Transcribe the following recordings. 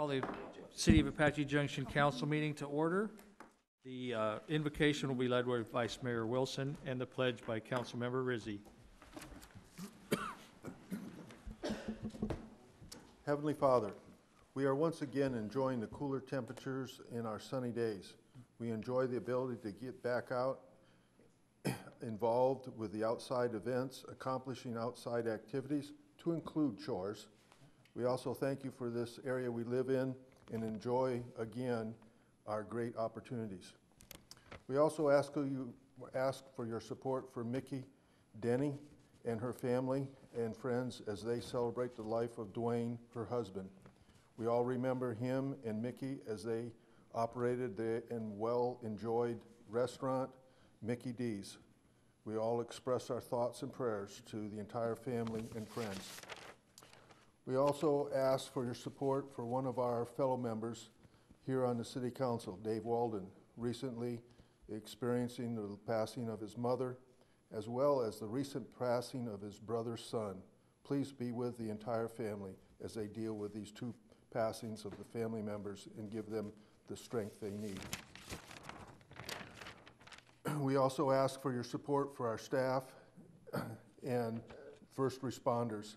Call the City of Apache Junction Council meeting to order. The uh, invocation will be led by Vice Mayor Wilson and the pledge by Council Member Rizzi. Heavenly Father, we are once again enjoying the cooler temperatures in our sunny days. We enjoy the ability to get back out, involved with the outside events, accomplishing outside activities, to include chores. We also thank you for this area we live in and enjoy again our great opportunities. We also ask you, ask for your support for Mickey Denny and her family and friends as they celebrate the life of Dwayne, her husband. We all remember him and Mickey as they operated the and well-enjoyed restaurant, Mickey D's. We all express our thoughts and prayers to the entire family and friends. We also ask for your support for one of our fellow members here on the City Council, Dave Waldron, recently experiencing the passing of his mother, as well as the recent passing of his brother's son. Please be with the entire family as they deal with these two passings of the family members and give them the strength they need. We also ask for your support for our staff and first responders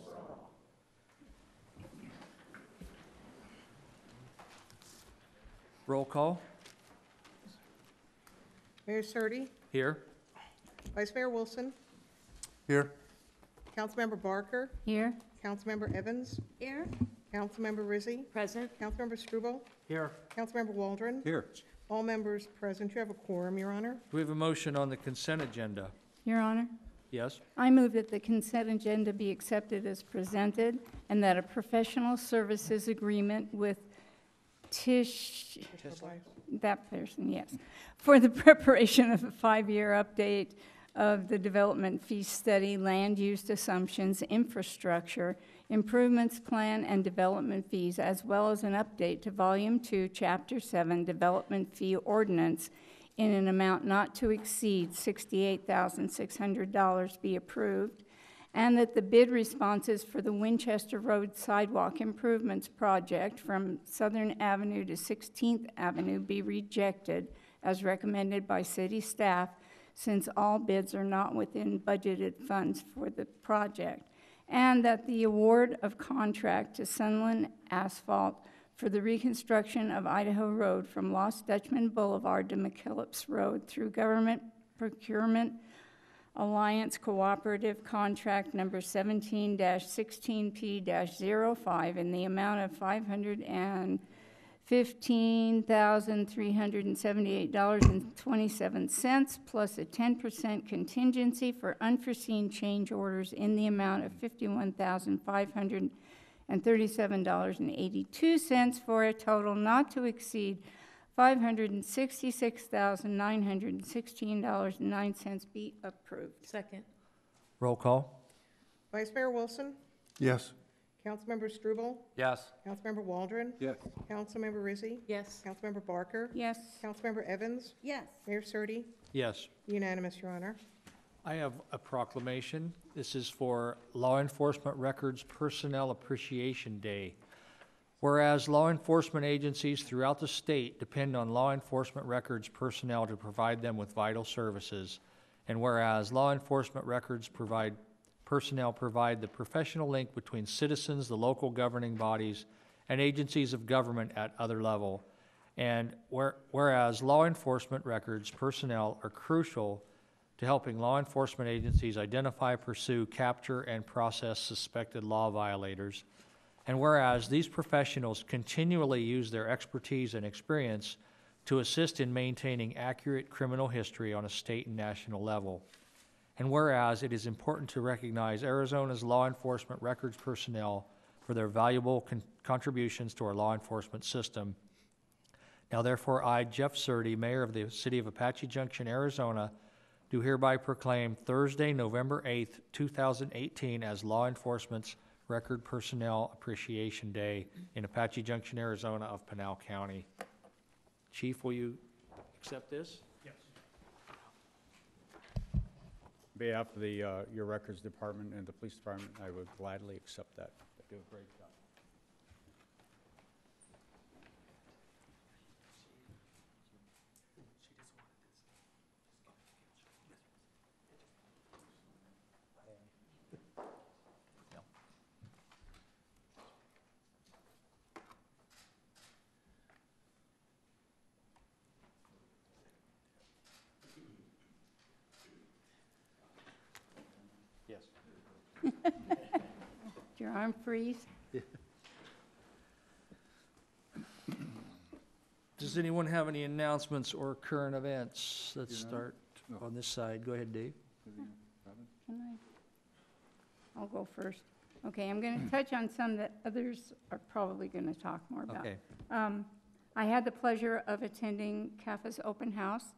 Roll call, Mayor Serdy, here. Vice Mayor Wilson, Here. Councilmember Barker, Here. Councilmember Evans, Here. Councilmember Rizzi, Present. Councilmember Struble, Here. Councilmember Waldron, Here. all members present. Do you have a quorum, Your Honor. Do we have a motion on the consent agenda? Your Honor, Yes? I move that the consent agenda be accepted as presented and that a professional services agreement with Tish, that person, yes, for the preparation of a five-year update of the development fee study, land use assumptions, infrastructure, improvements plan, and development fees, as well as an update to Volume Two, Chapter Seven, Development Fee Ordinance in an amount not to exceed sixty-eight thousand six hundred dollars be approved, and that the bid responses for the Winchester Road Sidewalk Improvements Project from Southern Avenue to Sixteenth Avenue be rejected as recommended by city staff, since all bids are not within budgeted funds for the project, and that the award of contract to Sunland Asphalt for the reconstruction of Idaho Road from Lost Dutchman Boulevard to McKellips Road through Government Procurement Alliance Cooperative Contract Number 17-16P-05 in the amount of five hundred and fifteen thousand three hundred and seventy-eight dollars and twenty-seven cents, plus a ten percent contingency for unforeseen change orders in the amount of fifty-one thousand five hundred and thirty-seven dollars and eighty-two cents, for a total not to exceed five hundred and sixty-six thousand nine hundred and sixteen dollars and nine cents be approved. Second. Roll call? Vice Mayor Wilson, Yes. Councilmember Struble, Yes. Councilmember Waldron, Yes. Councilmember Rizzi, Yes. Councilmember Barker, Yes. Councilmember Evans, Yes. Mayor Serdy, Yes. unanimous, Your Honor. I have a proclamation. This is for Law Enforcement Records Personnel Appreciation Day. Whereas law enforcement agencies throughout the state depend on law enforcement records personnel to provide them with vital services. And whereas law enforcement records provide, personnel provide the professional link between citizens, the local governing bodies, and agencies of government at other level. And where- whereas law enforcement records personnel are crucial to helping law enforcement agencies identify, pursue, capture, and process suspected law violators. And whereas these professionals continually use their expertise and experience to assist in maintaining accurate criminal history on a state and national level. And whereas it is important to recognize Arizona's law enforcement records personnel for their valuable con- contributions to our law enforcement system. Now therefore, I, Jeff Serdy, Mayor of the City of Apache Junction, Arizona, do hereby proclaim Thursday, November 8th, 2018 as Law Enforcement's Record Personnel Appreciation Day in Apache Junction, Arizona of Pinal County. Chief, will you accept this? On behalf of the, uh, your Records Department and the Police Department, I would gladly accept that. They do a great job. Yes. Your arm freeze? Does anyone have any announcements or current events? Let's start on this side. Go ahead, Dave. Can I? I'll go first. Okay, I'm going to touch on some that others are probably going to talk more about. Okay. Um, I had the pleasure of attending CAAFA's open house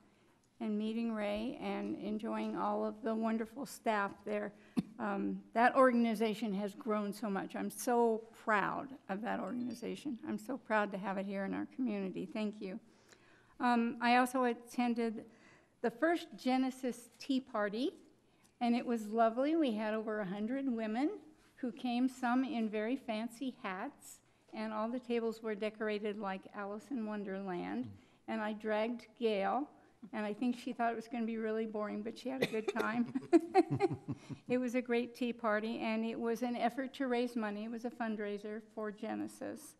and meeting Ray and enjoying all of the wonderful staff there. Um, That organization has grown so much. I'm so proud of that organization. I'm so proud to have it here in our community. Thank you. Um, I also attended the first Genesis Tea Party, and it was lovely. We had over 100 women who came, some in very fancy hats, and all the tables were decorated like Alice in Wonderland. And I dragged Gail, and I think she thought it was going to be really boring, but she had a good time. it was a great tea party, and it was an effort to raise money. It was a fundraiser for Genesis.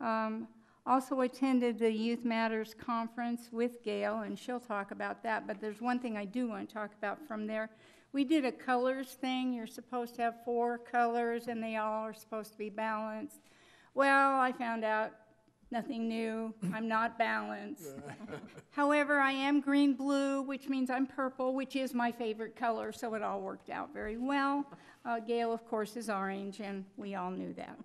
Um, also attended the Youth Matters Conference with Gail, and she'll talk about that. But there's one thing I do want to talk about from there. We did a colors thing. You're supposed to have four colors, and they all are supposed to be balanced. Well, I found out nothing new. I'm not balanced. However, I am green blue, which means I'm purple, which is my favorite color, so it all worked out very well. Uh, Gail, of course, is orange, and we all knew that.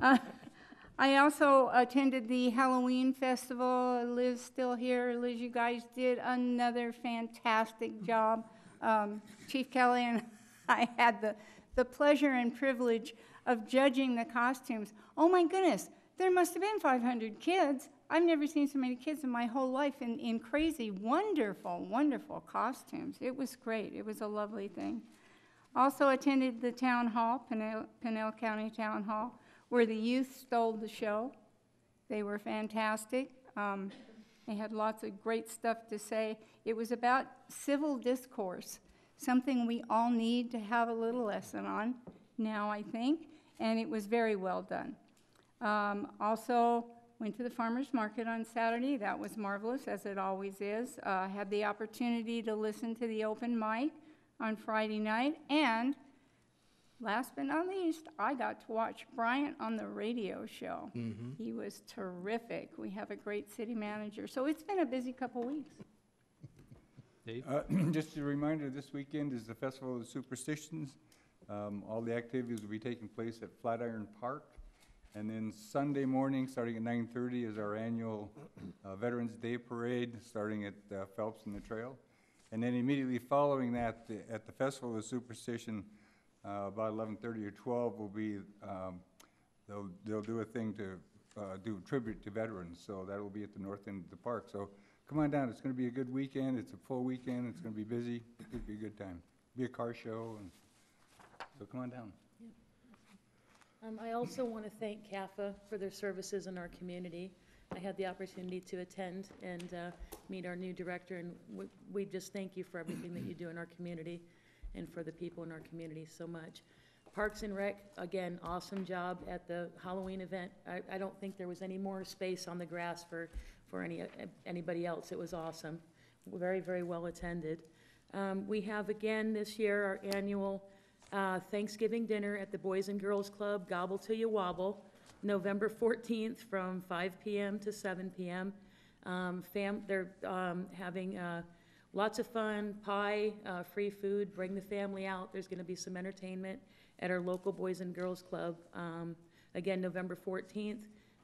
Uh, I also attended the Halloween festival. Liz still here. Liz, you guys did another fantastic job. Um, Chief Kelly and I had the, the pleasure and privilege of judging the costumes. Oh my goodness, there must have been 500 kids. I've never seen so many kids in my whole life in, in crazy, wonderful, wonderful costumes. It was great. It was a lovely thing. Also attended the town hall, Pinal, Pinal County Town Hall, where the youth stole the show. They were fantastic. Um, they had lots of great stuff to say. It was about civil discourse, something we all need to have a little lesson on now, I think, and it was very well done. Um, also, went to the farmer's market on Saturday. That was marvelous, as it always is. Uh, had the opportunity to listen to the open mic on Friday night, and last but not least, I got to watch Bryant on the radio show. He was terrific. We have a great city manager, so it's been a busy couple weeks. Dave? Uh, Just a reminder, this weekend is the Festival of Superstitions. Um, All the activities will be taking place at Flatiron Park. And then Sunday morning, starting at 9:30, is our annual uh, Veterans Day Parade, starting at uh, Phelps and the Trail. And then immediately following that, the- at the Festival of Superstition, uh, about 11:30 or 12, will be, um, they'll, they'll do a thing to uh, do tribute to veterans. So that will be at the north end of the park. So come on down, it's gonna be a good weekend, it's a full weekend, it's gonna be busy, it'll be a good time. Be a car show, and, so come on down. Um, I also want to thank CAAFA for their services in our community. I had the opportunity to attend and uh, meet our new director, and we- we just thank you for everything that you do in our community and for the people in our community so much. Parks and Rec, again, awesome job at the Halloween event. I, I don't think there was any more space on the grass for, for any, anybody else. It was awesome. Very, very well attended. Um, We have again this year our annual uh, Thanksgiving dinner at the Boys and Girls Club, Gobble Till You Wobble, November 14th from 5 PM to 7 PM. Um, Fam, they're um, having uh, lots of fun, pie, uh, free food, bring the family out. There's going to be some entertainment at our local Boys and Girls Club. Um, Again, November 14th.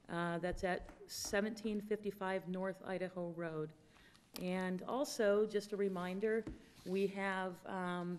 Uh, That's at 1755 North Idaho Road. And also, just a reminder, we have um,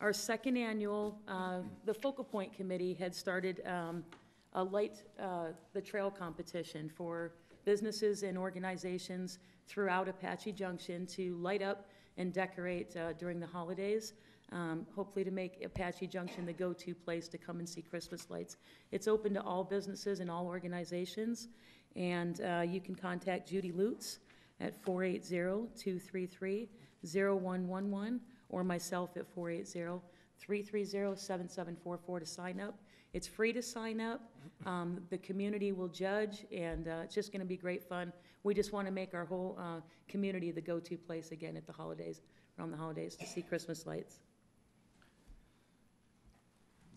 our second annual, uh, the Focal Point Committee had started um, a light, uh, the trail competition for businesses and organizations throughout Apache Junction to light up and decorate uh, during the holidays, um, hopefully to make Apache Junction the go-to place to come and see Christmas lights. It's open to all businesses and all organizations, and uh, you can contact Judy Lutz at 480-233-0111, or myself at 480-330-7744 to sign up. It's free to sign up. Um, The community will judge, and uh, it's just going to be great fun. We just want to make our whole uh, community the go-to place again at the holidays, around the holidays, to see Christmas lights.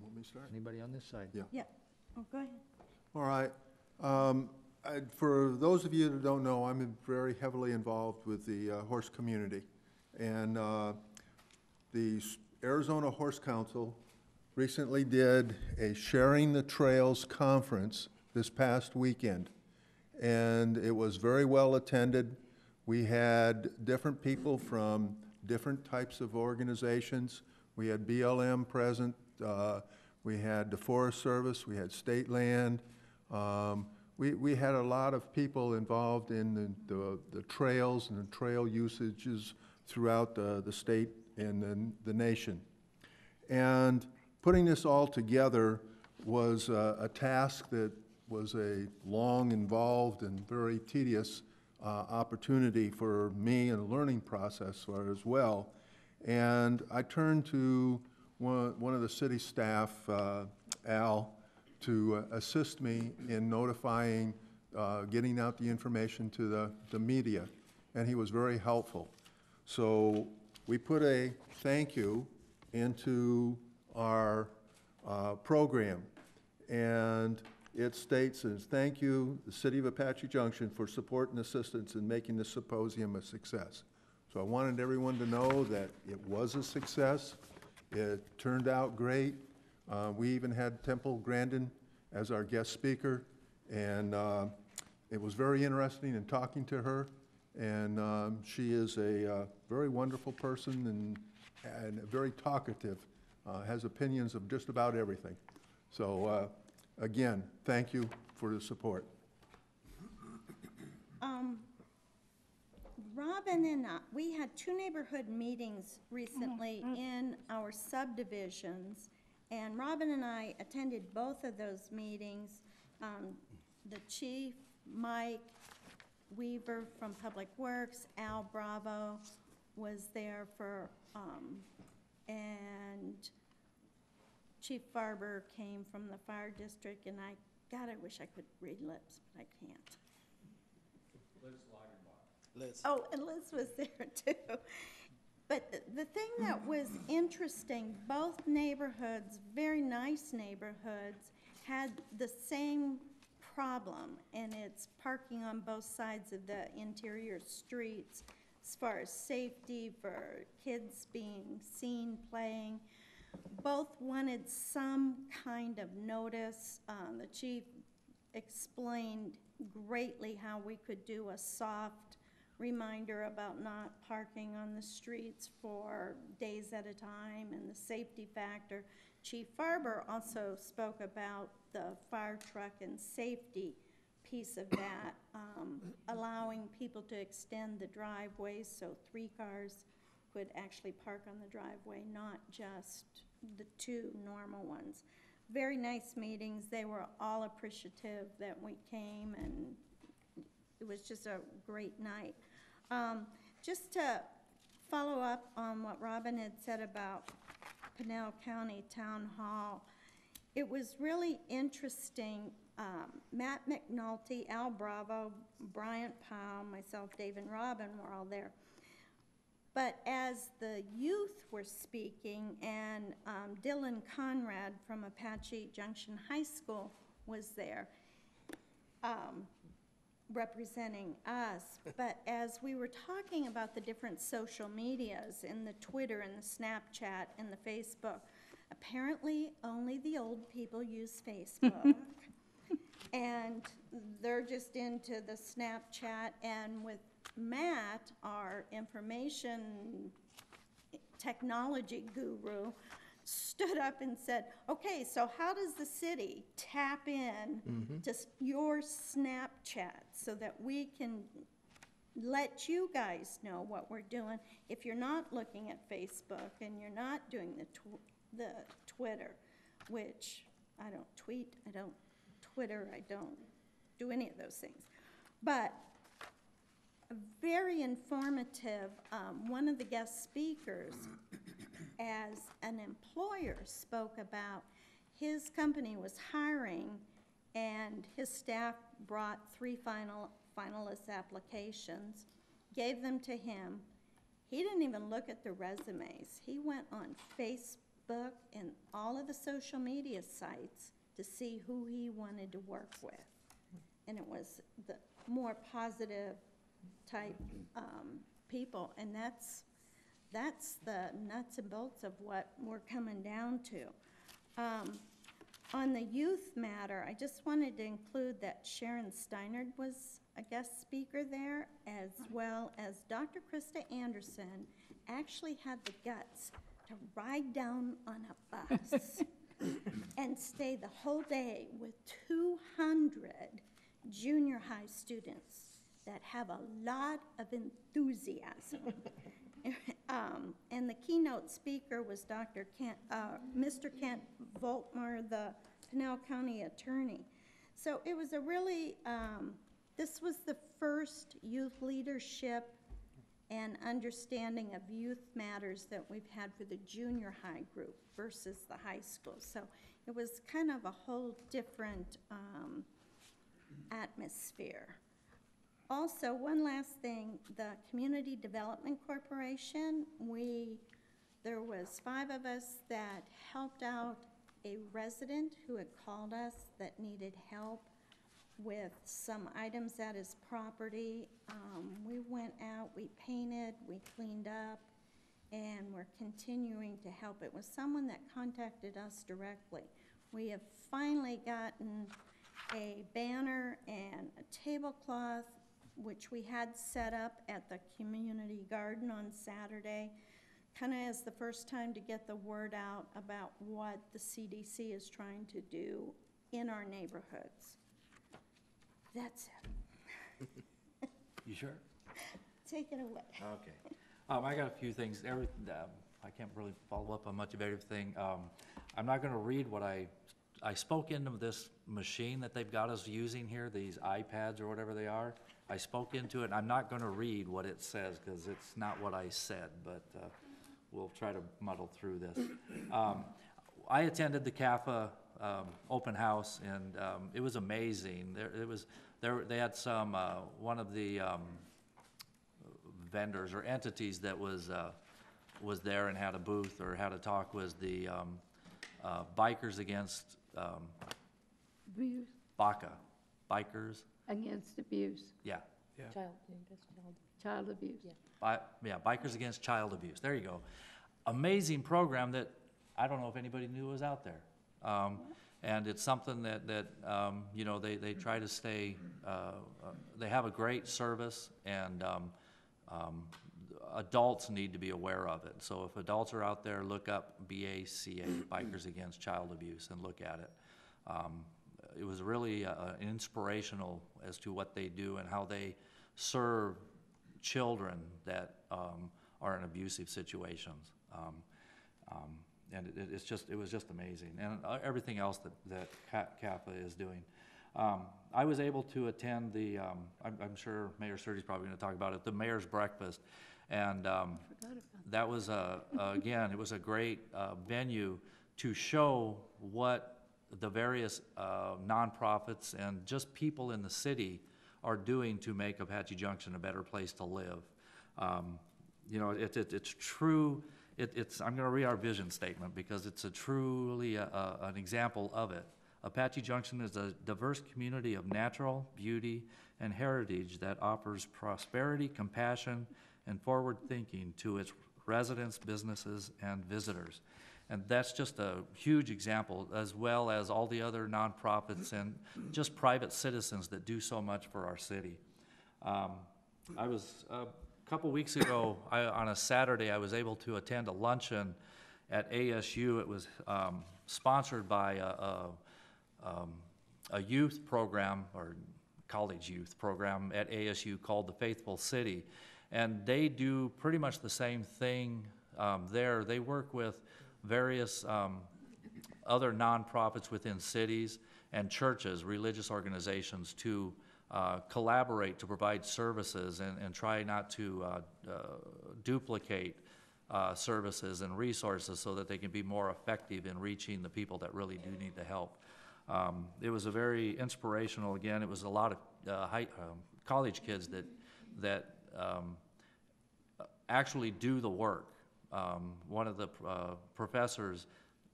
Want me to start? Anybody on this side? Yeah. Oh, go ahead. All right. Um, I- For those of you that don't know, I'm very heavily involved with the uh, horse community. And uh, the Arizona Horse Council recently did a Sharing the Trails Conference this past weekend. And it was very well attended. We had different people from different types of organizations. We had BLM present, uh, we had the Forest Service, we had State Land. Um, We, we had a lot of people involved in the, the- the trails and the trail usages throughout the, the state and the, nation. And putting this all together was a, task that was a long, involved, and very tedious uh, opportunity for me and a learning process as well. And I turned to one, one of the city staff, uh, Al, to uh, assist me in notifying, uh, getting out the information to the, the media, and he was very helpful. So we put a thank you into our uh, program, and it states as, "Thank you, the City of Apache Junction, for support and assistance in making this symposium a success." So I wanted everyone to know that it was a success. It turned out great. Uh, We even had Temple Grandin as our guest speaker, and uh, it was very interesting in talking to her. And um, she is a uh, very wonderful person and, and very talkative, uh, has opinions of just about everything. So, uh, again, thank you for the support. Um, Robin and I, we had two neighborhood meetings recently in our subdivisions, and Robin and I attended both of those meetings. Um, the chief, Mike Weaver from Public Works, Al Bravo was there for, um, and Chief Farber came from the fire district, and I, God, I wish I could read lips, but I can't. Liz. Liz. Oh, and Liz was there too. But the- the thing that was interesting, both neighborhoods, very nice neighborhoods, had the same problem, and it's parking on both sides of the interior streets as far as safety for kids being seen playing. Both wanted some kind of notice. Um, The chief explained greatly how we could do a soft reminder about not parking on the streets for days at a time and the safety factor. Chief Farber also spoke about the fire truck and safety piece of that, um, allowing people to extend the driveways so three cars could actually park on the driveway, not just the two normal ones. Very nice meetings. They were all appreciative that we came and it was just a great night. Um, Just to follow up on what Robin had said about Pinal County Town Hall, it was really interesting. Um, Matt McNulty, Al Bravo, Bryant Powell, myself, Dave, and Robin were all there. But as the youth were speaking, and um, Dylan Conrad from Apache Junction High School was there, um, representing us, but as we were talking about the different social medias, in the Twitter and the Snapchat and the Facebook, apparently only the old people use Facebook. And they're just into the Snapchat, and with Matt, our information technology guru, stood up and said, okay, so how does the city tap in to your Snapchat so that we can let you guys know what we're doing if you're not looking at Facebook and you're not doing the tw- the Twitter, which I don't tweet, I don't Twitter, I don't do any of those things. But very informative, um, one of the guest speakers, as an employer, spoke about his company was hiring and his staff brought three final, finalist applications, gave them to him. He didn't even look at the resumes. He went on Facebook and all of the social media sites to see who he wanted to work with. And it was the more positive type um, people, and that's, that's the nuts and bolts of what we're coming down to. Um, On the youth matter, I just wanted to include that Sharon Stinard was a guest speaker there, as well as Dr. Krista Anderson actually had the guts to ride down on a bus and stay the whole day with 200 junior high students that have a lot of enthusiasm. Um, And the keynote speaker was Dr. Kent, uh, Mr. Kent Volkmer, the Pinal County Attorney. So it was a really, um, this was the first youth leadership and understanding of youth matters that we've had for the junior high group versus the high school. So it was kind of a whole different um, atmosphere. Also, one last thing, the Community Development Corporation, we, there was five of us that helped out a resident who had called us that needed help with some items at his property. Um, we went out, we painted, we cleaned up, and we're continuing to help. It was someone that contacted us directly. We have finally gotten a banner and a tablecloth, which we had set up at the community garden on Saturday, kind of as the first time to get the word out about what the CDC is trying to do in our neighborhoods. That's it. You sure? Take it away. Okay. Um, I got a few things, every, um, I can't really follow up on much of everything. Um, I'm not gonna read what I, I spoke into this machine that they've got us using here, these iPads or whatever they are. I spoke into it, and I'm not gonna read what it says, cause it's not what I said, but, uh, we'll try to muddle through this. Um, I attended the CAAFA, um, open house, and, um, it was amazing. There, it was, there, they had some, uh, one of the, um, vendors or entities that was, uh, was there and had a booth or had a talk was the, um, uh, Bikers Against, um, BACA, Bikers, against abuse, yeah. Yeah. Child, just child. child abuse. Bi- yeah, Bikers Against Child Abuse, there you go. Amazing program that I don't know if anybody knew was out there. Um, and it's something that, that, um, you know, they, they try to stay, uh, uh, they have a great service and, um, um, adults need to be aware of it. So if adults are out there, look up BACA, Bikers Against Child Abuse, and look at it. Um, it was really uh, inspirational as to what they do and how they serve children that um, are in abusive situations. Um, um, and it, it's just, it was just amazing, and uh, everything else that, that CAAFA is doing. Um, I was able to attend the, um, I'm, I'm sure Mayor Serdy's probably gonna talk about it, the mayor's breakfast. And, um, that was a, again, it was a great, uh, venue to show what the various, uh, nonprofits and just people in the city are doing to make Apache Junction a better place to live. Um, you know, it, it, it's true, it, it's, I'm gonna read our vision statement because it's a truly, uh, uh, an example of it. Apache Junction is a diverse community of natural beauty and heritage that offers prosperity, compassion, and forward thinking to its residents, businesses, and visitors. And that's just a huge example, as well as all the other nonprofits and just private citizens that do so much for our city. Um, I was, a couple weeks ago, I, on a Saturday, I was able to attend a luncheon at ASU. It was, um, sponsored by a, a, um, a youth program, or college youth program at ASU called the Faithful City. And they do pretty much the same thing, um, there. They work with various, um, other nonprofits within cities and churches, religious organizations to uh, collaborate to provide services and, and try not to uh, uh, duplicate uh, services and resources so that they can be more effective in reaching the people that really do need the help. Um, It was a very inspirational, again, it was a lot of uh, high, um, college kids that, that um, actually do the work. Um, one of the uh, professors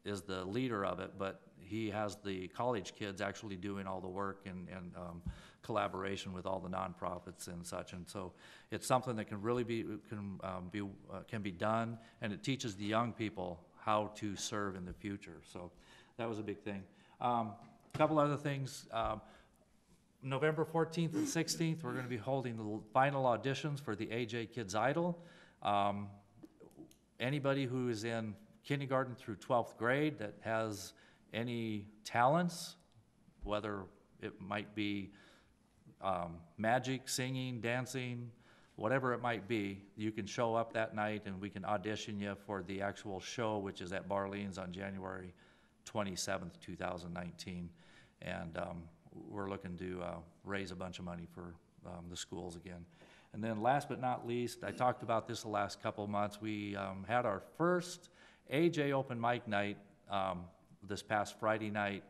is the leader of it, but he has the college kids actually doing all the work and, and um, collaboration with all the nonprofits and such. And so it's something that can really be, can um, be, uh, can be done, and it teaches the young people how to serve in the future. So that was a big thing. Um, A Couple other things. Um, November 14th and 16th, we're going to be holding the final auditions for the AJ Kids Idol. Um, Anybody who is in kindergarten through 12th grade that has any talents, whether it might be um, magic, singing, dancing, whatever it might be, you can show up that night and we can audition you for the actual show, which is at Barleen's on January 27th, 2019. And um, we're looking to uh, raise a bunch of money for um, the schools again. And then last but not least, I talked about this the last couple months, we um, had our first AJ Open Mic Night um, this past Friday night.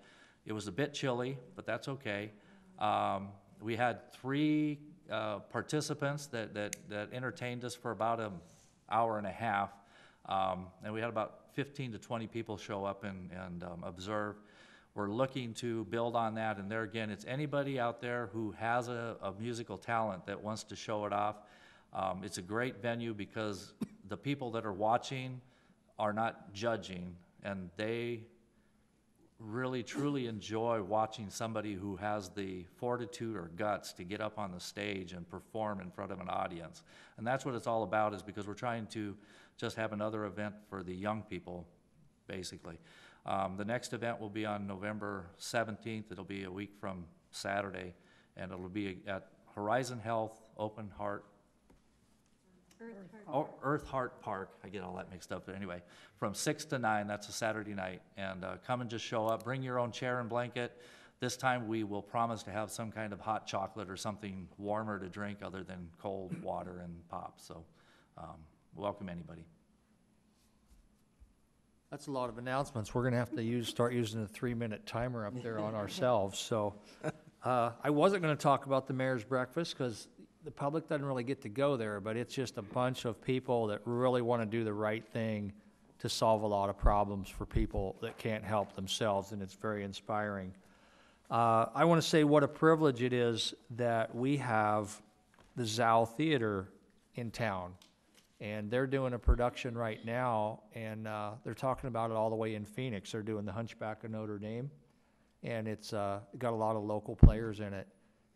It was a bit chilly, but that's okay. Um, We had three uh, participants that, that, that entertained us for about an hour and a half. Um, And we had about 15 to 20 people show up and, and um, observe. We're looking to build on that, and there again, it's anybody out there who has a, a musical talent that wants to show it off. Um, it's a great venue because the people that are watching are not judging, and they really truly enjoy watching somebody who has the fortitude or guts to get up on the stage and perform in front of an audience. And that's what it's all about, is because we're trying to just have another event for the young people, basically. Um, the next event will be on November seventeenth. It'll be a week from Saturday, and it'll be at Horizon Health Open Heart Oh, Earth Heart Park, I get all that mixed up, but anyway, from six to nine, that's a Saturday night, and, uh, come and just show up, bring your own chair and blanket. This time, we will promise to have some kind of hot chocolate or something warmer to drink other than cold water and pop, so, um, welcome anybody. That's a lot of announcements. We're gonna have to use, start using the three-minute timer up there on ourselves, so. Uh, I wasn't gonna talk about the mayor's breakfast, because the public doesn't really get to go there, but it's just a bunch of people that really wanna do the right thing to solve a lot of problems for people that can't help themselves, and it's very inspiring. Uh, I wanna say what a privilege it is that we have the Zow Theater in town. And they're doing a production right now, and uh, they're talking about it all the way in Phoenix. They're doing The Hunchback of Notre Dame, and it's uh, got a lot of local players in it.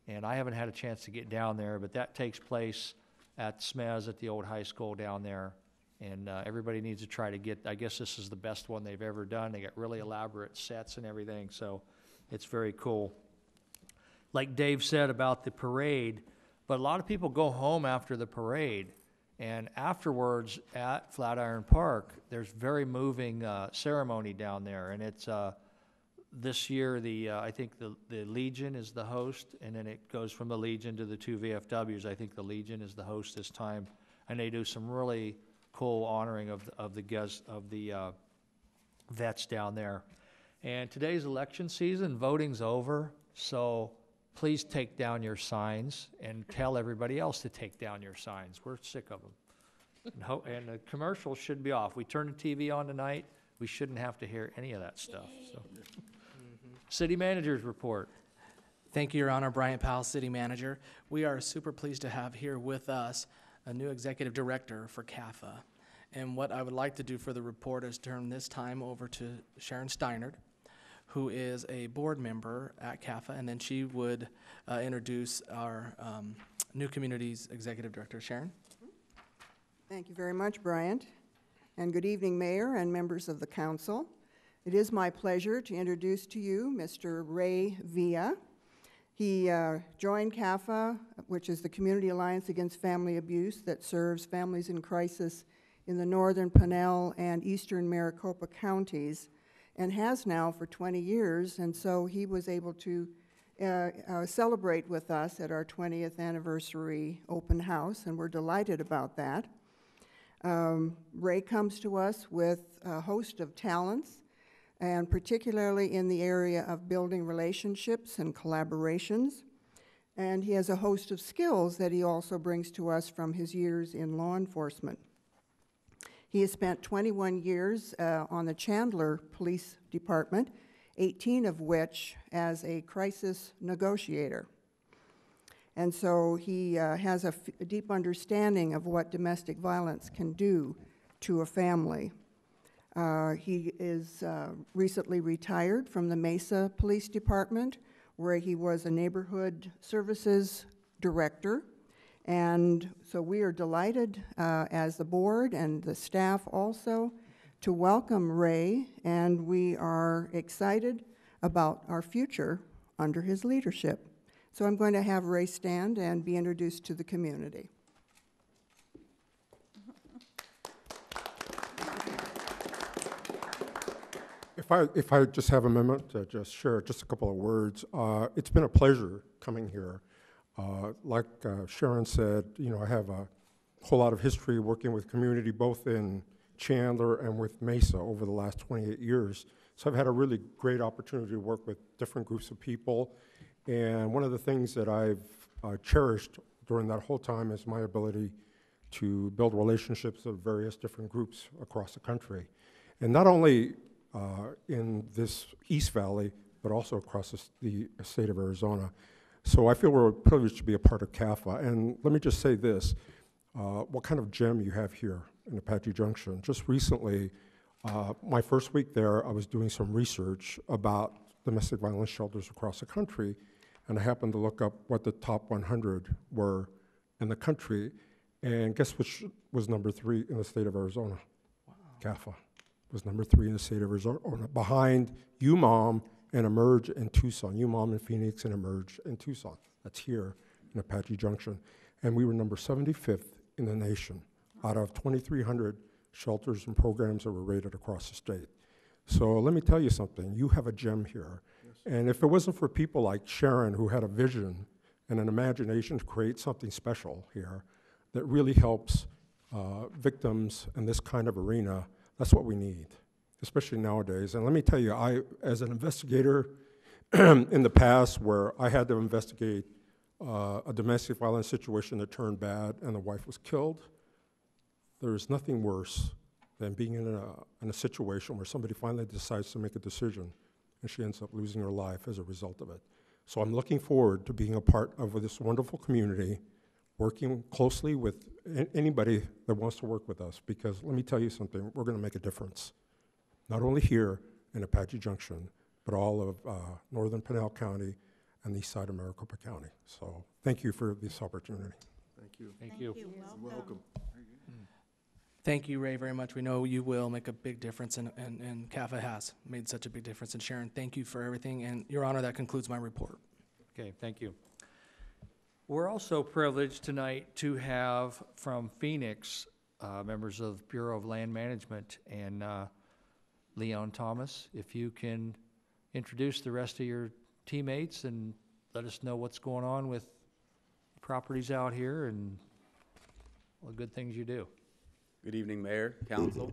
And I haven't had a chance to get down there, but that takes place at SMES at the old high school down there. And uh, everybody needs to try to get, I guess this is the best one they've ever done. They got really elaborate sets and everything, so it's very cool like Dave said about the parade, but a lot of people go home after the parade. And afterwards at Flatiron Park, there's very moving uh, ceremony down there. And it's, uh, this year, the, uh, I think the, the Legion is the host, and then it goes from the Legion to the two VFWs. I think the Legion is the host this time. And they do some really cool honoring of, the- of the guests, of the uh, vets down there. And today's election season, voting's over, so please take down your signs and tell everybody else to take down your signs. We're sick of them. And ho- And the commercials should be off. We turned the TV on tonight, we shouldn't have to hear any of that stuff, so. Mm-hmm. City managers report. Thank you, Your Honor. Bryant Powell, City Manager. We are super pleased to have here with us a new Executive Director for CAAFA. And what I would like to do for the report is turn this time over to Sharon Stinard, who is a board member at CAAFA, and then she would uh, introduce our um, new communities executive director. Sharon? Thank you very much, Bryant. And good evening, Mayor and members of the council. It is my pleasure to introduce to you Mr. Ray Villa. He uh, joined CAAFA, which is the Community Alliance Against Family Abuse that serves families in crisis in the northern Pinal and eastern Maricopa counties, and has now for 20 years. And so he was able to uh, uh, celebrate with us at our 20th anniversary open house, and we're delighted about that. Um, Ray comes to us with a host of talents, and particularly in the area of building relationships and collaborations. And he has a host of skills that he also brings to us from his years in law enforcement. He has spent 21 years uh, on the Chandler Police Department, 18 of which as a crisis negotiator. And so he uh, has a, deep understanding of what domestic violence can do to a family. Uh, he is uh, recently retired from the Mesa Police Department, where he was a neighborhood services director. And so we are delighted uh, as the board and the staff also to welcome Ray, and we are excited about our future under his leadership. So I'm going to have Ray stand and be introduced to the community. If I, if I just have a moment to just share just a couple of words, uh, it's been a pleasure coming here. Uh, like uh, Sharon said, you know, I have a whole lot of history working with community both in Chandler and with Mesa over the last 28 years. So I've had a really great opportunity to work with different groups of people. And one of the things that I've uh, cherished during that whole time is my ability to build relationships with various different groups across the country. And not only uh, in this East Valley, but also across the state of Arizona. So I feel we're privileged to be a part of CAAFA. And let me just say this, uh, what kind of gem you have here in Apache Junction. Just recently, uh, my first week there, I was doing some research about domestic violence shelters across the country, and I happened to look up what the top 100 were in the country, and guess which was number three in the state of Arizona? CAAFA was number three in the state of Arizona, behind UMOM and Emerge in Tucson. UMOM in Phoenix and Emerge in Tucson. That's here in Apache Junction. And we were number 75th in the nation out of 2,300 shelters and programs that were rated across the state. So let me tell you something. You have a gem here. And if it wasn't for people like Sharon who had a vision and an imagination to create something special here that really helps uh, victims in this kind of arena, that's what we need, especially nowadays. And let me tell you, I, as an investigator in the past, where I had to investigate uh, a domestic violence situation that turned bad and the wife was killed, there is nothing worse than being in a, in a situation where somebody finally decides to make a decision and she ends up losing her life as a result of it. So I'm looking forward to being a part of this wonderful community, working closely with anybody that wants to work with us, because let me tell you something, we're going to make a difference. Not only here in Apache Junction, but all of uh, northern Pinal County and the east side of Maricopa County. So thank you for this opportunity. Thank you. Thank you. Welcome. Thank you, Ray, very much. We know you will make a big difference, and, and, and CAAFA has made such a big difference. And Sharon, thank you for everything. And Your Honor, that concludes my report. Okay, thank you. We're also privileged tonight to have from Phoenix, uh, members of Bureau of Land Management and uh, Leon Thomas. If you can introduce the rest of your teammates and let us know what's going on with properties out here and all the good things you do. Good evening, Mayor, Council.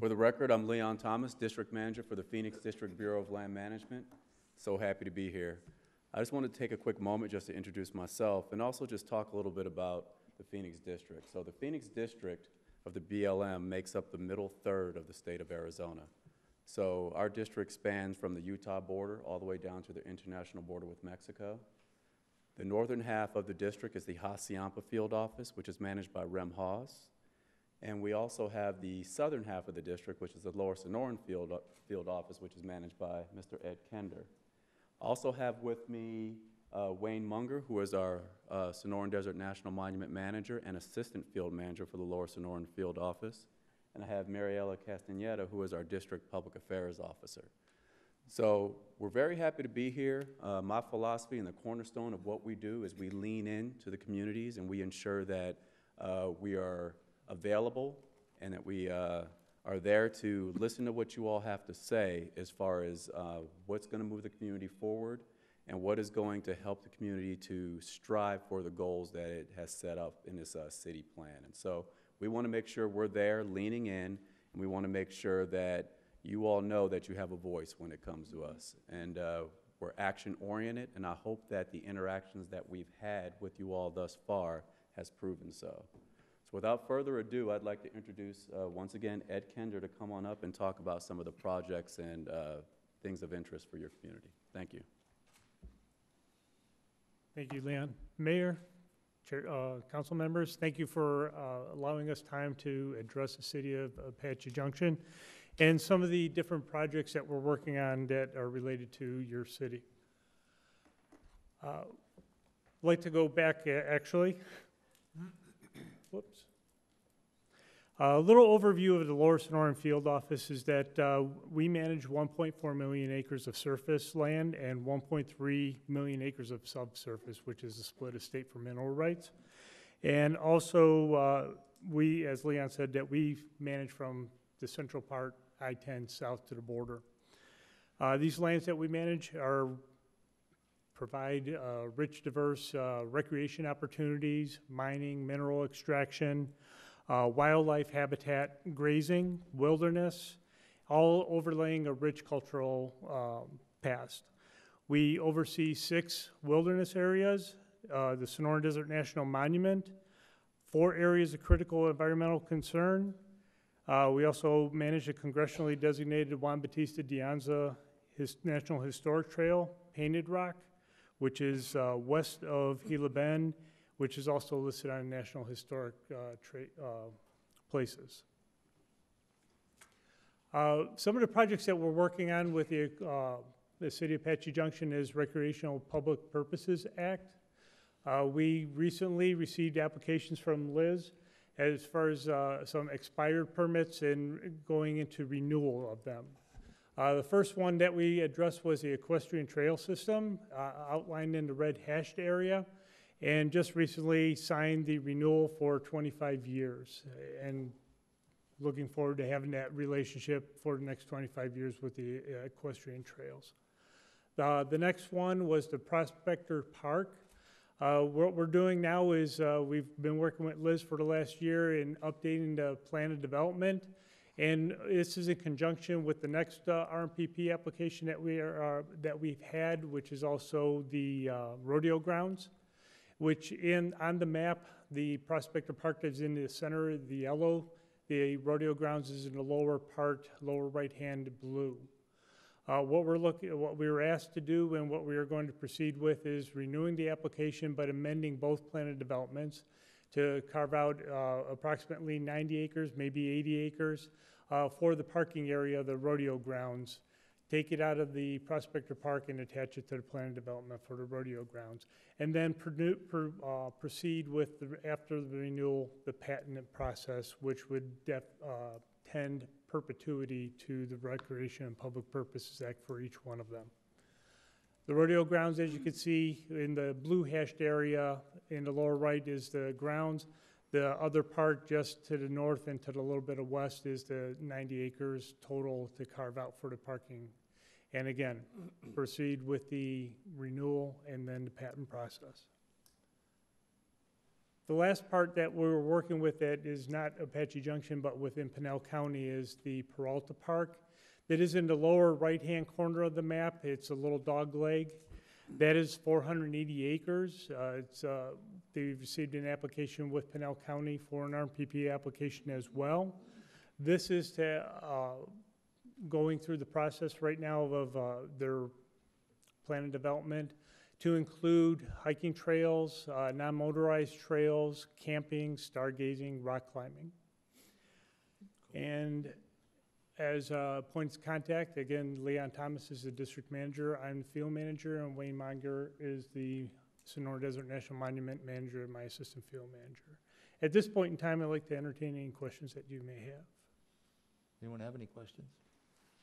For the record, I'm Leon Thomas, District Manager for the Phoenix District Bureau of Land Management. So happy to be here. I just want to take a quick moment just to introduce myself and also just talk a little bit about the Phoenix District. So the Phoenix District of the BLM makes up the middle third of the state of Arizona. So our district spans from the Utah border all the way down to the international border with Mexico. The northern half of the district is the Hassayampa Field Office, which is managed by Rem Hawes. And we also have the southern half of the district, which is the Lower Sonoran Field, Field Office, which is managed by Mr. Ed Kender. Also have with me uh, Wayne Monger, who is our uh, Sonoran Desert National Monument Manager and Assistant Field Manager for the Lower Sonoran Field Office. And I have Mariela Castaneda, who is our District Public Affairs Officer. So we're very happy to be here. Uh, my philosophy and the cornerstone of what we do is we lean in to the communities and we ensure that uh, we are available and that we uh, are there to listen to what you all have to say as far as uh, what's going to move the community forward and what is going to help the community to strive for the goals that it has set up in this uh, city plan. And so we want to make sure we're there leaning in, and we want to make sure that you all know that you have a voice when it comes to us. And uh, we're action oriented, and I hope that the interactions that we've had with you all thus far has proven so. So without further ado, I'd like to introduce uh, once again Ed Kender to come on up and talk about some of the projects and uh, things of interest for your community. Thank you. Thank you, Leon. Mayor, Chair, uh, council members, thank you for uh, allowing us time to address the city of Apache Junction and some of the different projects that we're working on that are related to your city. Uh, I'd like to go back, uh, actually. Whoops. A little overview of the Lower Sonoran Field Office is that uh, we manage 1.4 million acres of surface land and 1.3 million acres of subsurface, which is a split estate for mineral rights. And also, uh, we, as Leon said, that we manage from the central part, I-10, south to the border. Uh, These lands that we manage are, provide uh, rich, diverse uh, recreation opportunities, mining, mineral extraction, uh, wildlife habitat, grazing, wilderness, all overlaying a rich cultural um, past. We oversee six wilderness areas, uh, the Sonoran Desert National Monument, four areas of critical environmental concern. Uh, we also manage the congressionally designated Juan Bautista de Anza His National Historic Trail, Painted Rock, which is uh, west of Gila Bend which is also listed on National Historic uh, uh, Places. Uh, Some of the projects that we're working on with the, uh, the City of Apache Junction is Recreational Public Purposes Act. Uh, We recently received applications from Liz as far as uh, some expired permits and going into renewal of them. The first one that we addressed was the equestrian trail system outlined in the red hashed area and just recently signed the renewal for 25 years. And looking forward to having that relationship for the next 25 years with the uh, equestrian trails. Uh, the next one was the Prospector Park. Uh, what we're doing now is uh, we've been working with Liz for the last year in updating the plan of development. And this is in conjunction with the next uh, RMPP application that we are, uh, that we've had, which is also the uh, rodeo grounds which in, on the map, the Prospector Park is in the center, the yellow. The rodeo grounds is in the lower part, lower right-hand blue. Uh, what we're looking, what we were asked to do and what we are going to proceed with is renewing the application but amending both plan of developments to carve out uh, approximately 90 acres, maybe 80 acres, uh, for the parking area, the rodeo grounds, take it out of the Prospector Park and attach it to the plan of development for the rodeo grounds. And then per- uh, proceed with, the- after the renewal, the patent process, which would def, uh, tend perpetuity to the Recreation and Public Purposes Act for each one of them. The rodeo grounds, as you can see, in the blue hashed area in the lower right is the grounds. The other part just to the north and to the little bit of west is the 90 acres total to carve out for the parking and again, proceed with the renewal and then the patent process. The last part that we were working with that is not Apache Junction, but within Pinal County is the Peralta Park. That is in the lower right-hand corner of the map. It's a little dog leg. That is 480 acres. Uh, it's, uh, they received an application with Pinal County for an RPP application as well. This is to uh, going through the process right now of uh, their plan development to include hiking trails, uh, non-motorized trails, camping, stargazing, rock climbing. And as uh, points of contact, again, Leon Thomas is the district manager, I'm the field manager, and Wayne Monger is the Sonora Desert National Monument manager and my assistant field manager. At this point in time, I'd like to entertain any questions that you may have. Anyone have any questions?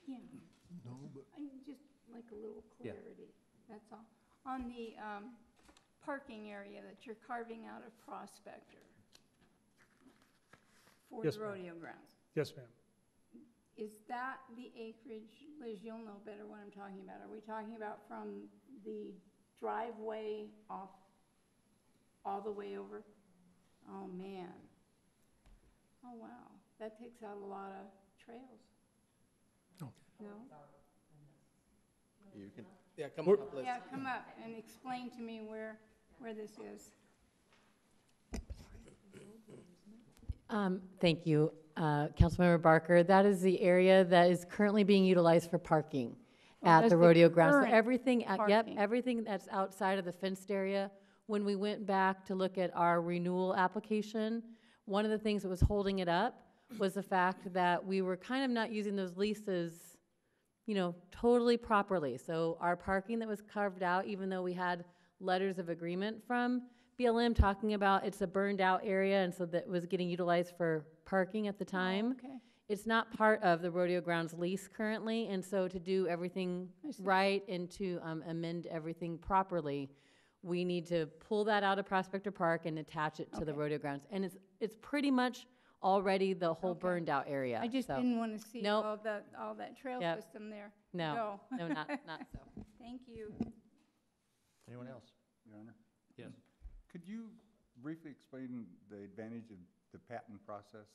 Yeah, No, but I just like a little Yeah. clarity, that's all. On the um, parking area that you're carving out of Prospector for Yes, the ma'am. rodeo grounds, Yes, ma'am. is that the acreage, Liz, you'll know better what I'm talking about. Are we talking about from the driveway off, all the way over? Oh, man. Oh, wow, that takes out a lot of trails. No. No? You can. Yeah, come We're- up, Liz. Yeah, come up and explain to me where, where this is. Um, Thank you, uh, Councilmember Barker. That is the area that is currently being utilized for parking Oh, at that's the the rodeo grounds. So current everything, yep, parking. everything that's outside of the fenced area. When we went back to look at our renewal application, one of the things that was holding it up was the fact that we were kind of not using those leases, you know, totally properly. So our parking that was carved out, even though we had letters of agreement from BLM talking about it's a burned out area and so that was getting utilized for parking at the time. Okay. It's not part of the rodeo grounds lease currently, and so to do everything right and to um, amend everything properly, we need to pull that out of Prospector Park and attach it to the rodeo grounds. And it's, it's pretty much already the whole Okay. burned out area. I just so- didn't want to see Nope. all that, all that trail Yep. system there. No, go. no, not, not so. Thank you. Anyone else? Your Honor? Yes. Could you briefly explain the advantage of the patent process?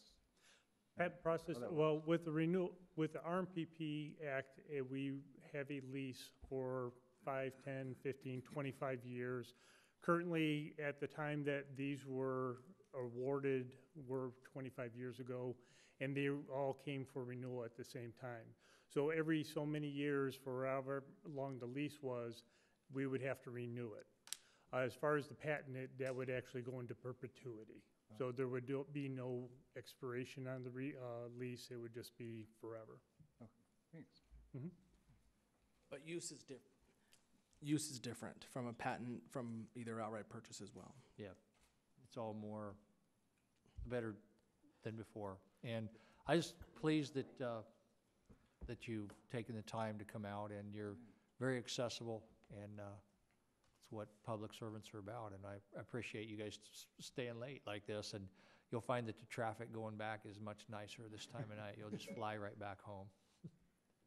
Patent process, How that well, with the renewal, with the RMPP Act, eh, we have a lease for five, 10, 15, 25 years. Currently, at the time that these were awarded, were 25 years ago, and they all came for renewal at the same time. So every so many years, for however long the lease was, we would have to renew it. Uh, As far as the patent, it- that would actually go into perpetuity. So there would do- be no expiration on the re, uh, lease, it would just be forever. Thanks. But use is diff, use is different from a patent, from either outright purchase as well. Yeah, it's all more, better than before. And I just pleased that, uh, that you've taken the time to come out and you're very accessible and, uh, it's what public servants are about. And I I appreciate you guys s- staying late like this and you'll find that the traffic going back is much nicer this time of night. You'll just fly right back home.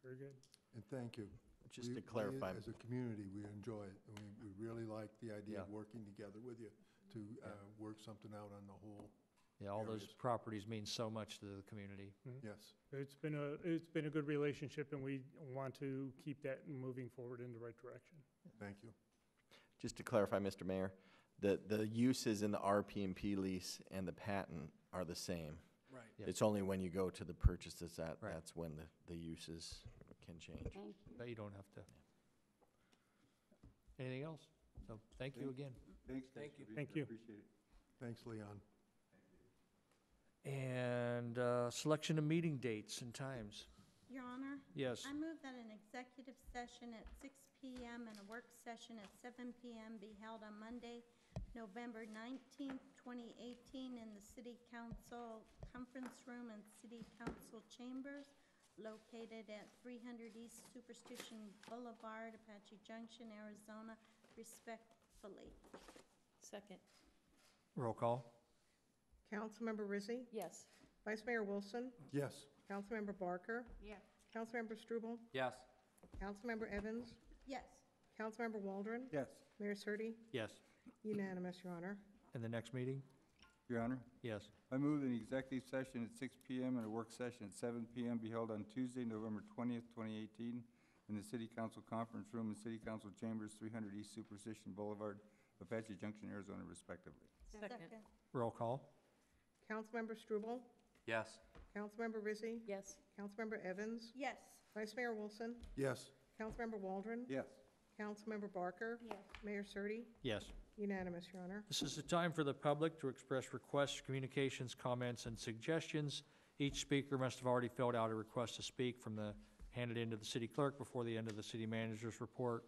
Very good. And thank you. Just We- to we, clarify- As a community, we enjoy it, and we, we really like the idea of working together with you to, uh, work something out on the whole. Yeah, all those Areas. properties mean so much to the community. Yes. It's been a, it's been a good relationship, and we want to keep that moving forward in the right direction. Thank you. Just to clarify, Mr. Mayor, the, the uses in the RPMP lease and the patent are the same. Right. Yeah. It's only when you go to the purchases that, Right. that's when the, the uses can change. Thank you. But you don't have to. Anything else? So, thank you again. Thanks. Thank you. for being Thank here. you. Appreciate it. Thanks, Leon. And, uh, selection of meeting dates and times. Your Honor, Yes. I move that an executive session at six PM and a work session at seven PM be held on Monday, November nineteenth, twenty eighteen, in the City Council Conference Room and City Council Chambers located at three hundred East Superstition Boulevard, Apache Junction, Arizona, respectfully. Second, Roll call? Councilmember Rizzi, yes. Vice Mayor Wilson, Yes. Councilmember Barker, Yes. Councilmember Struble, Yes. Councilmember Evans, Yes. Councilmember Waldron, Yes, Mayor Serdy, Yes. unanimous, Your Honor. And the next meeting? Your Honor, Yes. I move an executive session at six PM and a work session at seven PM be held on Tuesday, November twentieth, twenty eighteen, in the City Council Conference Room and City Council Chambers, three hundred East Superstition Boulevard, Apache Junction, Arizona, respectively. Second, Roll call? Councilmember Struble, Yes. Councilmember Rizzi, yes. Councilmember Evans, Yes. Vice Mayor Wilson, Yes. Councilmember Waldron, Yes. Councilmember Barker, Yes. Mayor Serdy, Yes. unanimous, Your Honor. This is the time for the public to express requests, communications, comments, and suggestions Each speaker must have already filled out a request to speak from the, handed in to the city clerk before the end of the city manager's report.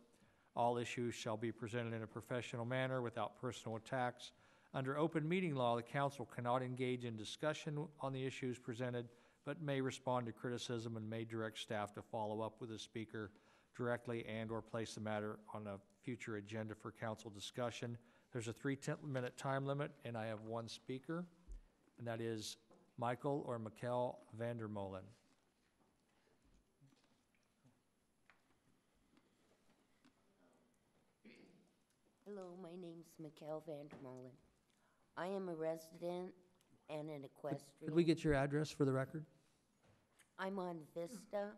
All issues shall be presented in a professional manner without personal attacks. Under open meeting law, the council cannot engage in discussion on the issues presented, but may respond to criticism and may direct staff to follow up with the speaker directly and/or place the matter on a future agenda for council discussion. There's a three-minute time limit, and I have one speaker, and that is Michael or Mikkel Vandermolen. Hello, my name's Mikkel Vandermolen. I am a resident and an equestrian. Could we get your address for the record? I'm on Vista,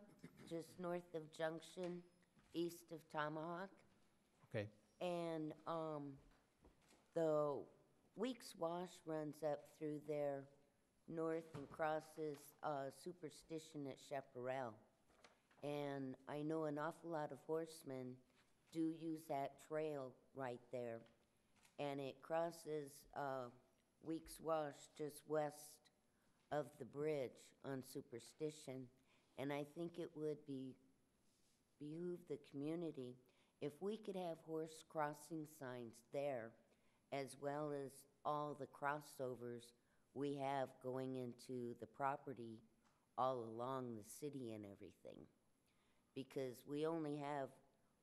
just north of Junction, east of Tomahawk. Okay. And, um, the Weekes Wash runs up through there north and crosses, uh, Superstition at Chaparral. And I know an awful lot of horsemen do use that trail right there. And it crosses, uh, Weekes Wash just west of the bridge on Superstition. And I think it would be, behoove the community if we could have horse crossing signs there, as well as all the crossovers we have going into the property all along the city and everything. Because we only have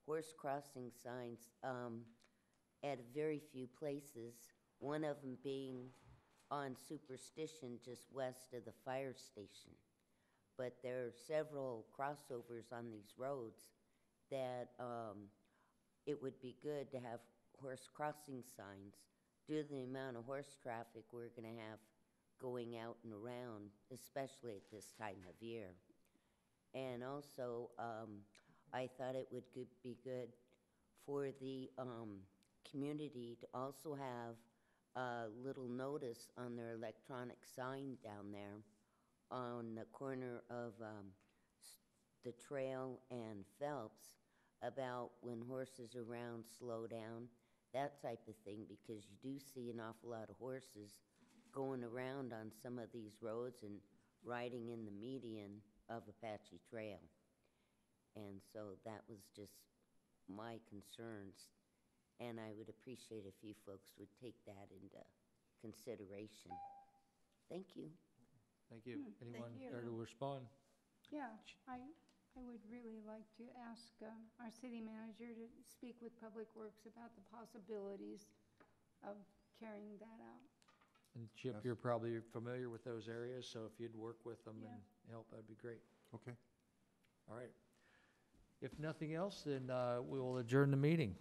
horse crossing signs um, at very few places, one of them being on Superstition just west of the fire station. But there are several crossovers on these roads that um, it would be good to have horse crossing signs due to the amount of horse traffic we're going to have going out and around, especially at this time of year. And also, um, I thought it would be good for the um, community to also have a little notice on their electronic sign down there on the corner of um, the trail and Phelps about when horses around, slow down, that type of thing, because you do see an awful lot of horses going around on some of these roads and riding in the median of Apache Trail. And so that was just my concerns, and I would appreciate if you folks would take that into consideration. Thank you. Thank you. Hmm, Anyone you. care to respond? Yeah, I, I would really like to ask uh, our city manager to speak with Public Works about the possibilities of carrying that out. And Chip, Yes. you're probably familiar with those areas, so if you'd work with them Yeah. and help, that'd be great. Okay. All right. If nothing else, then uh, we will adjourn the meeting.